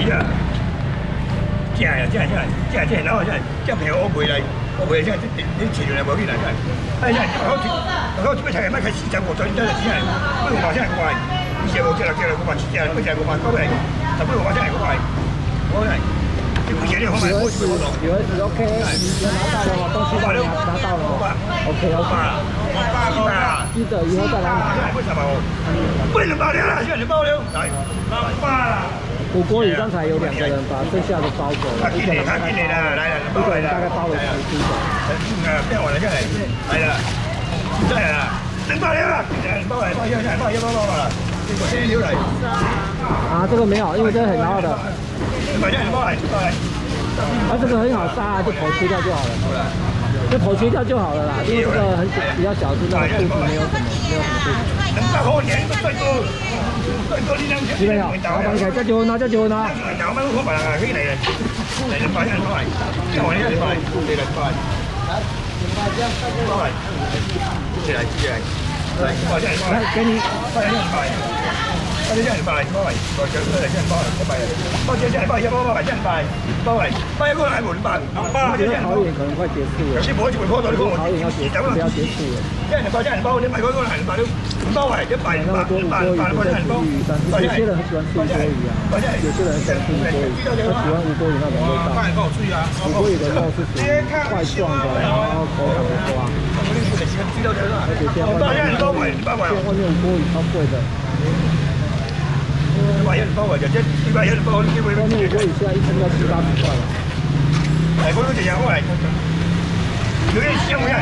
贵啊！正呀，正正正正，然后正正平乌龟来，乌龟正你你饲住来无去来正。哎呀，好吃，好吃，要菜个卖开四十五十，真系真系，不过话真系怪，以前我叫来叫来，我话四只，不只我话过来，十不过话真系怪，我嚟。有位置 OK，有 OK，你拿到了吗？东西到了，拿到了吗？OK OK，记得以后再来拿。为什么？不能爆料了，现在爆料。来，发了。火锅里刚才有两个人把剩下的包走了，一个人大概，一个人大概包了十斤左右。变完了，下来，来了，再来了，能爆料了，包来，包下来，包一包包了。我先留来。啊，这个没有，因为这个很高的。啊，这个很好杀，就头切掉就好了。就头切掉就好了啦，因为这个很比较小，是那个肚子没有什么，没有什么肚子。能大好年，最多最多力量。几位好，麻烦你再结婚拿，再结婚拿。两万块吧，可以来了。来两百，两百，两百，两百，两百。来，两百。起来，起来。来，来，给你，两百。包这样子包，包来，包这样子包来，包来，包这样子包，一包包来这样包，包来，包一个来五包，包这样子。考验可能快结束了。有些不会就会破到你讲我。考验要结束，不要结束了。这样子包，这样子包，你买个个来包了，包来，一百一百一百一百包这样子包。有些人很喜欢吃乌龟鱼啊，有些人很喜欢吃乌龟鱼，他喜欢乌龟鱼那种味道。乌龟鱼的肉是属于块状的，然后口感不错啊。而且现在外面乌龟鱼超贵的。一百一十包啊，就这一百一十包，你会不会？现在一斤要七八十块了。哎，我都这样过来。有点香味啊！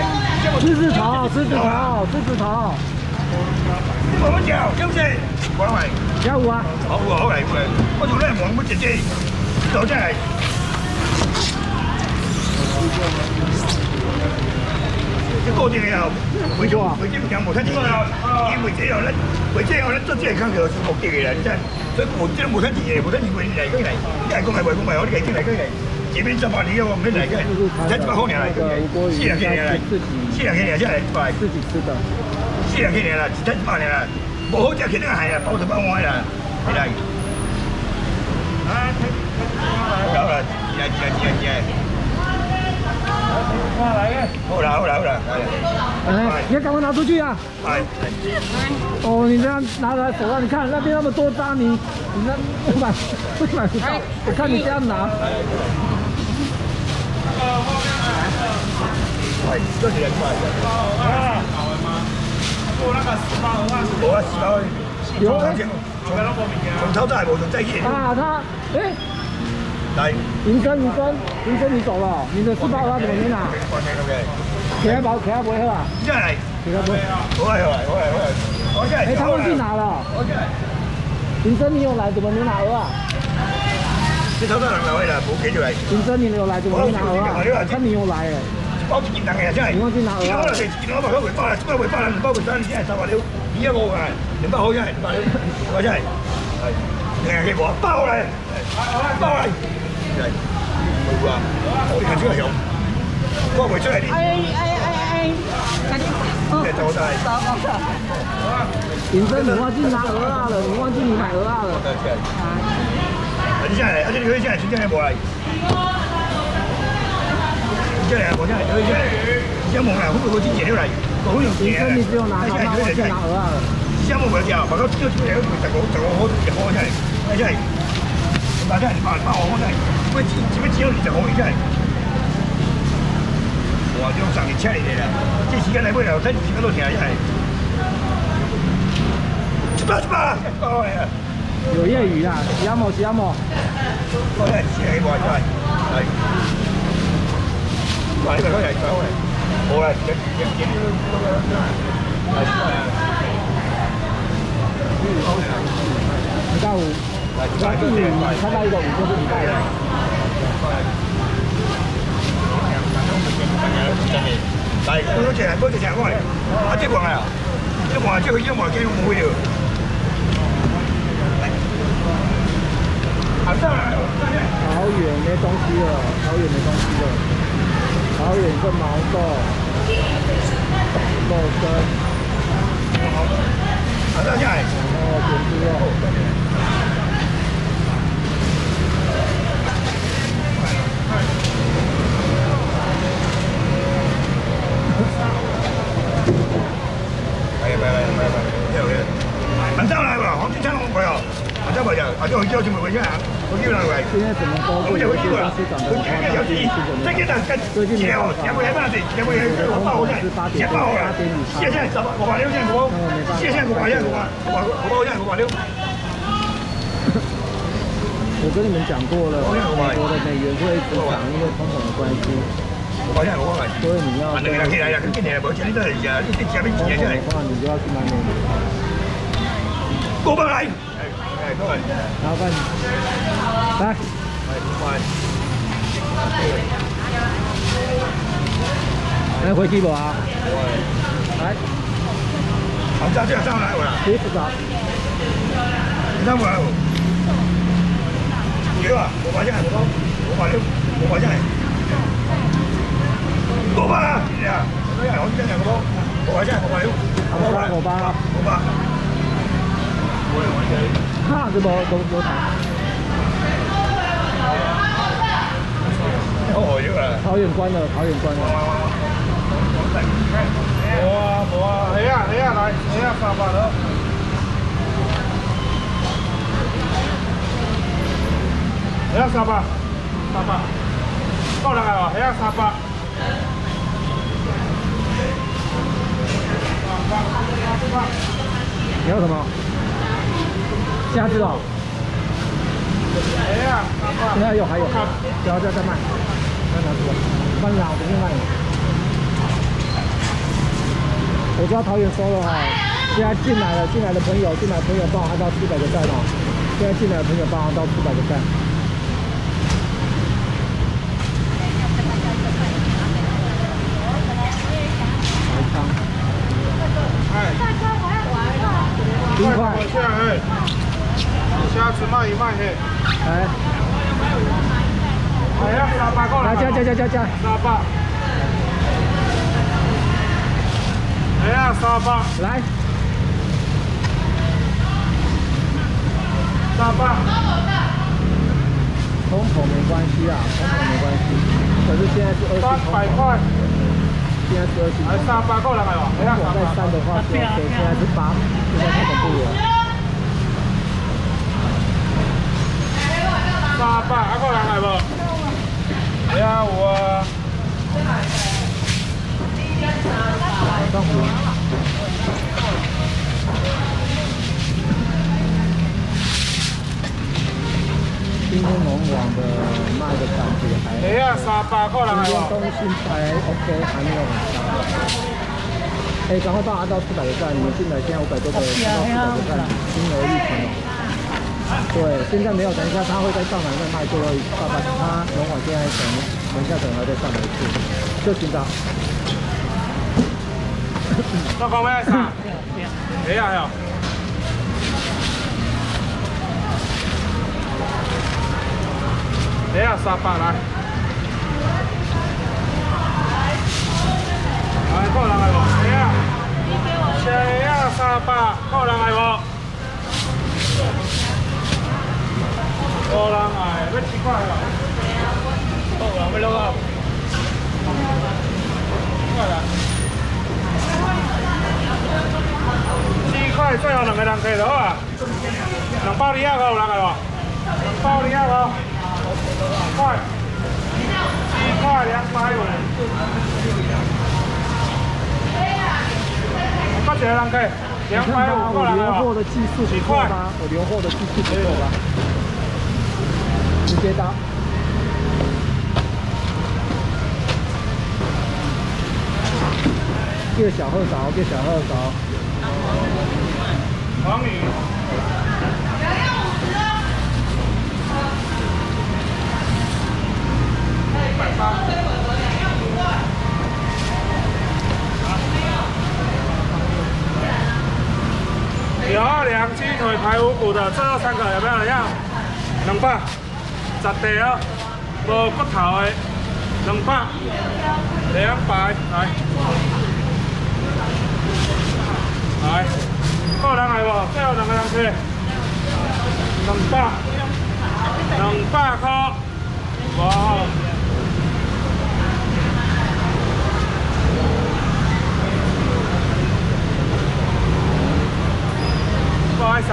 狮子头，狮子头，狮子头。我们叫，是不是？过来。加五啊！好啊，好来，过来。我从来望不直接，走进来。固定的啊，为错，为这不讲无太钱，因为这样咧，为这样咧做这个工作。是目的的啦，真。所以无这无太钱的，无太钱为来过来，你来讲来，外讲来，我你来进来过来，前面十八年我们来过，才几百好年来，四两千年来，四两千年才来，自己吃的，四两千年啦，才几百年啦，无好食肯定系啊，包着包完啦，来。啊，好了，来来来来。好啦好啦好啦，哎，你要赶快拿出去啊！哎，哦，你这样拿来手上，你看那边那么多渣，你你那不买不买不到，我看你这样拿。哎，这几人块？啊，好的吗？我那个十八盒啊，我十八盒，有啊，从超载我从再去。啊，他，哎。来，林生，林生，林生，你走了，你的四包他怎么没拿？其他包，其他不会喝啊？现在，其他不会。不会，不会，不会，不会。哎，他忘记拿了。林生，你有来，怎么没拿鹅啊？你偷到人来，不给就来。林生，你有来，怎么没拿鹅啊？看你有来哎。包一斤两个呀，现在。你忘记拿鹅啊？我来，一斤两百块尾巴了，这个尾巴了，两百尾三，现在三百六，一百五啊，两百好现在，两百六，我现在，哎，两个给我包来，包来。冇啊！我哋出嚟用，我唔出嚟啲。哎哎哎哎！快啲！咩做得？走走走！林生，你忘记拿鹅了？你忘记你买鹅了？啊！你下来，而且你可以下来，请下来过来。下来，我下来，可以下来。项目啊，会不会去捡出来？我用林生，你只有拿他，忘记拿鹅啊了。项目不要，把它丢出来，十五十五号就放下来，放下来。大家，你把把我放下来。这边这边只有二十块以下，哇！这种上年车嚟的啦，这时间来不了，睇时间都停下来。七八七八，有业余啦，几毛几毛。过来，四块块，来。来，这个过来，过来。过来，点点点点那个，来，过来。你到五，来，第五，看到一个五就是你带的。来，多少钱？多少钱？我来，啊，这款啊，这款这个一毛钱都不会有。好远没东西了，好远没东西了，好远是毛豆、肉根，好，再下来。哦，点猪肉。回去啊！我今天怎么包括有些公司长得夸张，最近最近呢，最近没有，全部来办的，全部来我报现在，先报了，现在十五百六现在五，现在五百现在五百，五百五百现在五百六。我跟你们讲过了，美国的美元会一直涨，因为通膨的关系。我现在五百，所以你要。啊，那个起来了，跟今年无钱，你都是啊，你前面几年的话，你要去买美元。五百来。哎，过来。老板，来。来，五百。来回去不啊？来。好，这样上来我。可以不找。你上来不？六啊，五百件，五百，五百六，五百件，五百啊！你啊，这样好几件两个包，五百件，五百六，五百，五百，五百。哈，这包都都谈。哦，有啊。桃园关了，桃园关了。无啊，无啊，系啊，系啊，来，系啊，三百了。还要三百，三百，够两个哦，还要三百。你要什么？虾子哦。哎呀，现在有还有，只要再再卖，再拿出来，慢点，我给你卖。我知道桃园收了哈，现在进来了，进来的朋友，进来朋友帮我按到四百个赞哦。现在进来的朋友帮我按到四百个赞。一块，哎，虾子卖一卖嘿，哎，哎呀，三百过来，加加加加加，三百，哎呀，三百，来，三百，通膨没关系啊，通膨没关系，可是现在是二十，三百块。现在是二十，三百过来没有？如果再三的话，现在是八，现在太恐怖了。三百，还过来没有？哎呀，我。上午。今天龙网的卖的感觉还，哎呀，三百块了，今天东西还 OK，还没有。哎，赶快帮我按到四百个赞，你们进来现在五百多个，四百个赞，轻而易举哦。对，现在没有，等一下他会再上来再卖最后一爸爸，他等我现在等，等一下等他再上来一次，就紧张。那方面啥？哎呀呀！哎呀，三百来，来够人来无？哎呀，哎呀，三百够人来无？够人来，要几块了？够人要落啊？几块？最后两个人客就好啊？两包二啊，够有人来无？两包二啊，无？块，一块两百五。多少人可以？两百五我留货的技术不错吧？我留货的技术不错吧？直接打。叫小贺嫂，叫小贺嫂。黄宇。有两鸡腿排骨骨的，最后三个有没有？要两百，十块哦，无骨头的，两百，两百，来，来，够人来无？最后两个人去，两百，两百块，哇！不好意思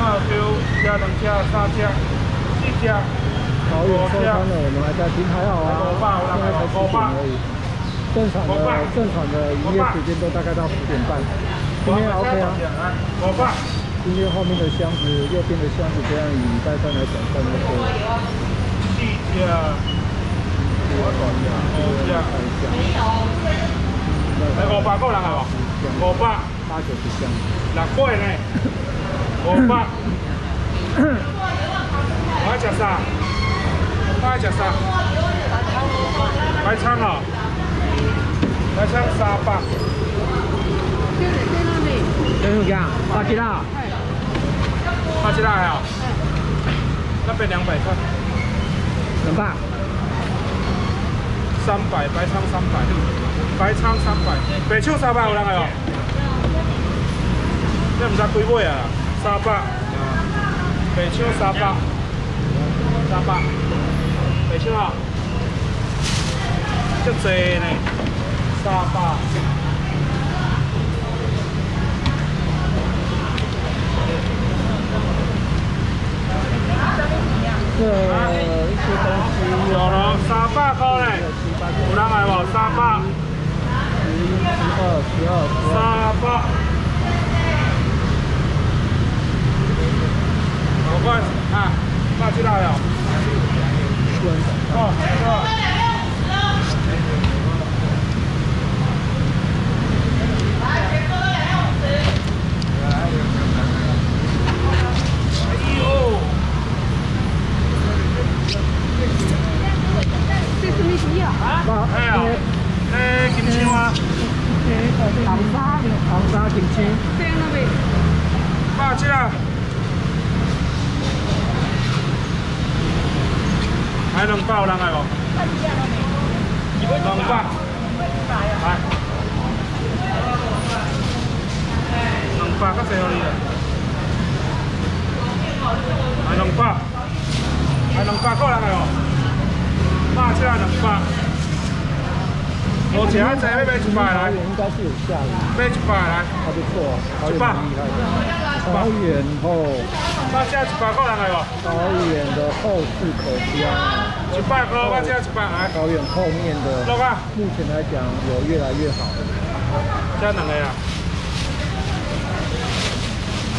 啊，店，好丢。只、两只、三只、四只。导演收摊了，我们还在听，还好啊，现在才十点而已。正常的正常的营业时间都大概到十点半。今天 OK 啊。今天后面的箱子、右边的箱子，这样以带上来讲，算那个。四只。我看一下，五只。来五百个人系无？五百。八九十箱。六百呢？五百。我食啥？爱食啥？白鲳哦，白鲳三百。这是啥？八吉拉。八吉拉呀？那边两百块。两百。三百，白鲳三百，白鲳三百，白手三百有人来哦。这唔知几尾啊？三百。白手三百。三百。白手啊，足济呢，三百。这一些东西。有了，三百块呢，有人来无？三百。十一、十二、十二、十三百。好快啊！那几大了？哦，这是什么呀？啊？哎呀，诶，金枪啊！长沙，长沙金枪。这样的呗。八只啊！还两百有人来无？两百，来，两百较济互你啦。还两百，还两百个人来无？八只两百，无吃啊济，要买一百来。应该是有？下雨。买一百来。还不错，好厉害。桃园后，八只一百个人来无？桃园的后市口江，一百个，八只一百来。桃园后面的，目前来讲有？越来越好。加两个啊？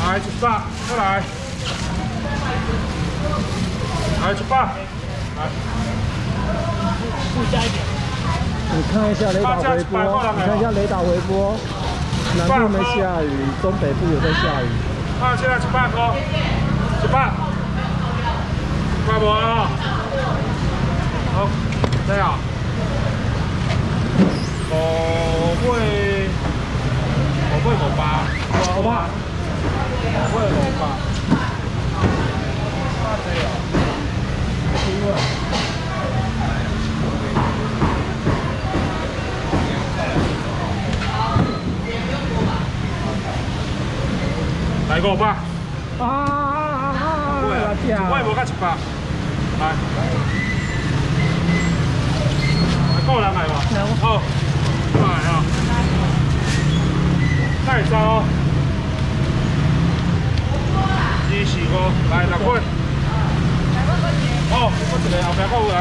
来一百，过来。来一百，来。再加一点。你看一下雷达回波，你看一下雷达回波，南部没下雨，中北部有在下雨。啊，现在一百块，一百，快无啊！好，这样，五尾，五尾五八，五八，来五百。啊啊啊啊！我也无甲一百，来，来个人来无？好，来哦，太少哦，二四五，来六块，好，我一个后边过来。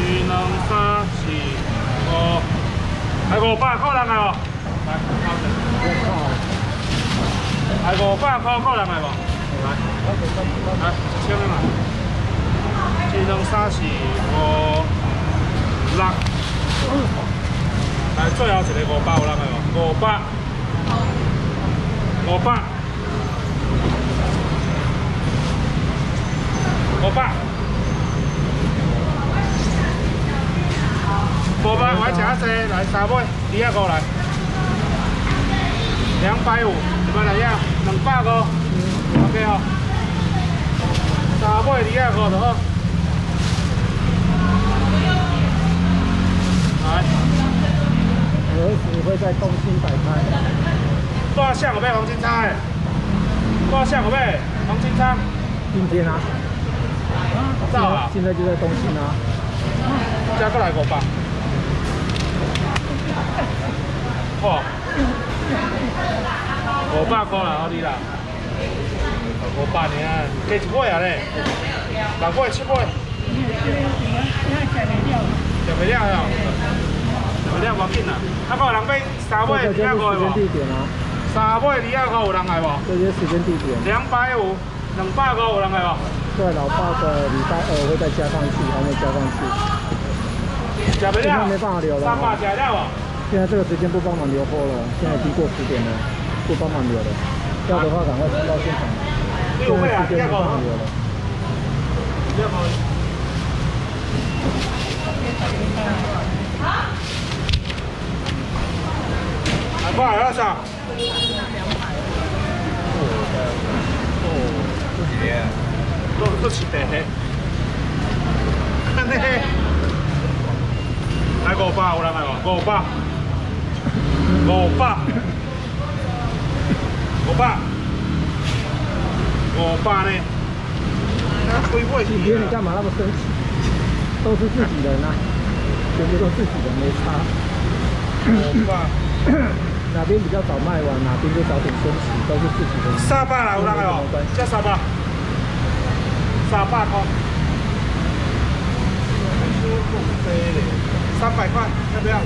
二两三四五，来五百个人来无？来，好来五百块个人来无？来，来一千个来。二两三四五六，来最后一个五百有人来无？五百，五百，五百。五百，我吃下些，来三尾，第二个来，两百五，怎么来样？两百个，OK 哈。三尾第二个就好。来，何时会在东兴摆摊？大象有咩黄金鲳？大象有咩黄金鲳？今天啊？到啊！现在就在东兴啊。加过来五百。哇，五百块啦，好你啦，五百年啊，加一尾啊咧，六尾七尾，食袂了哟，食袂了无要紧啦，啊，个人买三尾这二就是时间地块无？点啊，三尾二块有人来无？这些时间地点。两百五，两百五有人来无？对，老爸的礼拜二会再加上去，还没加上去。食袂了现在没办法留了三百加了无？现在这个时间不帮忙留货了，现在已经过十点了，不帮忙留了。要的话赶快冲到现场。你有买啊？现在时间不二块无？帮忙留了。二块。啊，不好意思啊。都都是白黑。看那，来五百有人来无？五百，五百，五百，五百呢？那亏不起今天你干嘛那么生气？都是自己人啊，全部都自己人，没差。五百。哪边比较早卖完，哪边就早点升息，都是自己人。三百啦，有人来哦，这三百，三百块，三百块，要不要？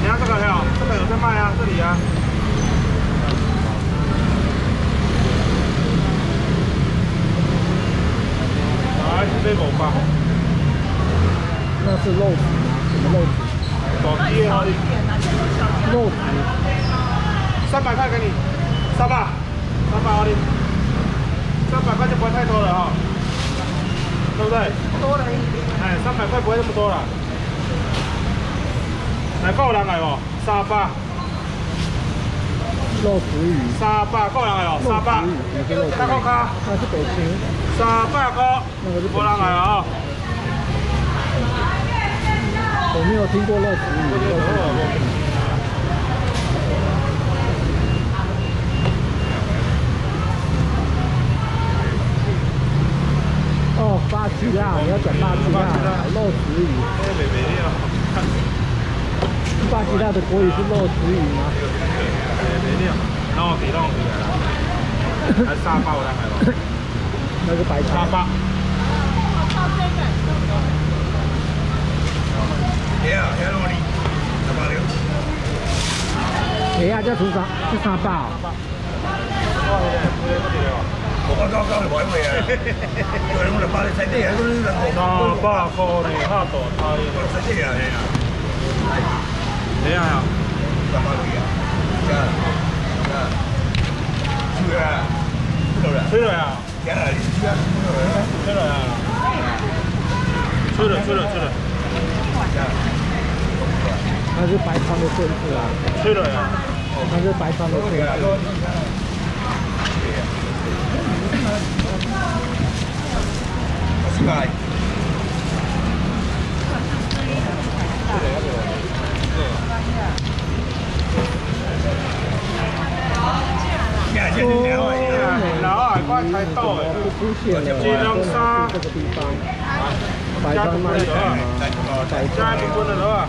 你要这个没有？这个有在卖啊，这里啊。来，这五百，那是肉质吗？什么肉质？大鸡的好哩，肉质。三百块给你，三百，三百好哩，三百块就不会太多了哈，对不对？多了一点。哎，三百块不会那么多了。来，够人来哦？三百，肉食鱼。三百，够人来哦？三百，那是肉食鱼。大块卡，那是北青。三百块，那个是无人来啊！我没有听过肉食鱼。肉食鱼哦，巴西啦，你要讲巴西啦，肉食鱼。哎，没没了，巴西辣的国语是肉食鱼吗？没没了，让我给，让我给来，还三百有人来无？那个白菜。三百，对啊，遐拢哩，三百六。哎呀，这厨房是三百哦。我讲讲讲就冇位啊，有人我就把你洗底啊，嗰啲人三百块呢，哈大台，洗底啊，係啊，你啊，三百幾啊，啊啊，住啊，邊度啦？吹了呀，而家你住啊，邊度啦？吹了呀，吹了，吹了，吹了，那是白川的孙子啊，吹了呀。那是白川的孙子。四百。價錢點樣啊？然後海關開到誒，不出现了，金龍沙这个地方，白川卖什么？白加一分的了吧？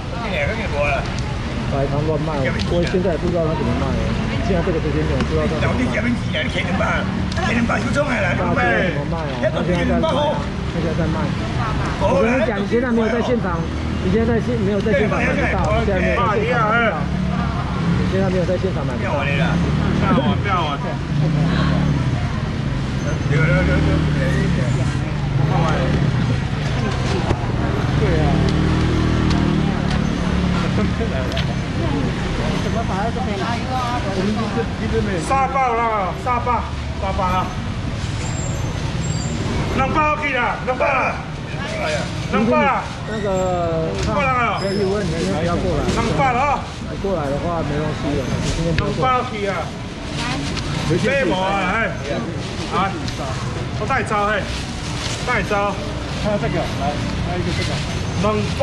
白川乱卖，我现在也不知道他怎么卖。现在这个时间点不知道他怎么卖。大街怎么卖哦？他现在在卖，他现在在卖。我跟你讲，你现在没有在现场，你现在现没有在现场买不到，现在没有在现场买不到，你现在没有在现场买不到。不要玩，不要玩。对啊。怎么摆在这边？我们一直没。沙包啦，沙包，沙包啦。两百去啦，两百啦，两百啦，那个，过来了可以问你今天不要过来。两百了啊，你过来的话没东西今天不两用过来。百去啊。买无啊，嘿，啊，我带招嘿，带招。还有这个，来，还有一个这个。两百。